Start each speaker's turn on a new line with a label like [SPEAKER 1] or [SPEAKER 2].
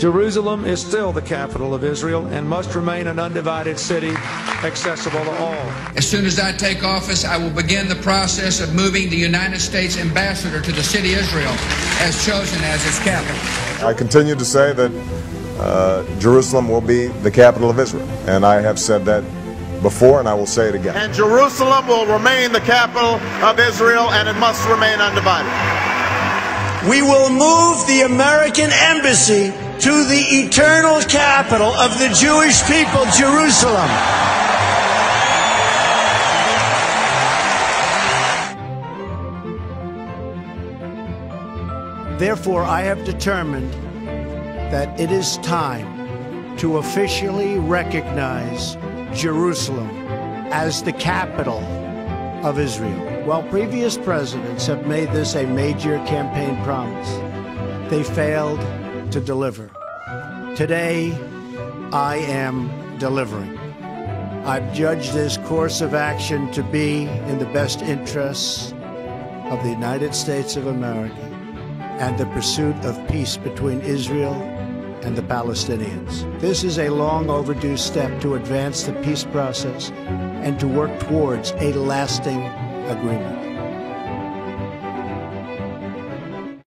[SPEAKER 1] Jerusalem is still the capital of Israel and must remain an undivided city accessible to all.
[SPEAKER 2] As soon as I take office, I will begin the process of moving the United States ambassador to the city of Israel as chosen as its capital.
[SPEAKER 3] I continue to say that uh, Jerusalem will be the capital of Israel, and I have said that before, and I will say it again.
[SPEAKER 4] And Jerusalem will remain the capital of Israel, and it must remain undivided.
[SPEAKER 5] We will move the American embassy to the eternal capital of the Jewish people, Jerusalem. Therefore, I have determined that it is time to officially recognize Jerusalem as the capital of Israel. While previous presidents have made this a major campaign promise, they failed to deliver. Today, I am delivering. I've judged this course of action to be in the best interests of the United States of America and the pursuit of peace between Israel and the Palestinians. This is a long overdue step to advance the peace process and to work towards a lasting agreement.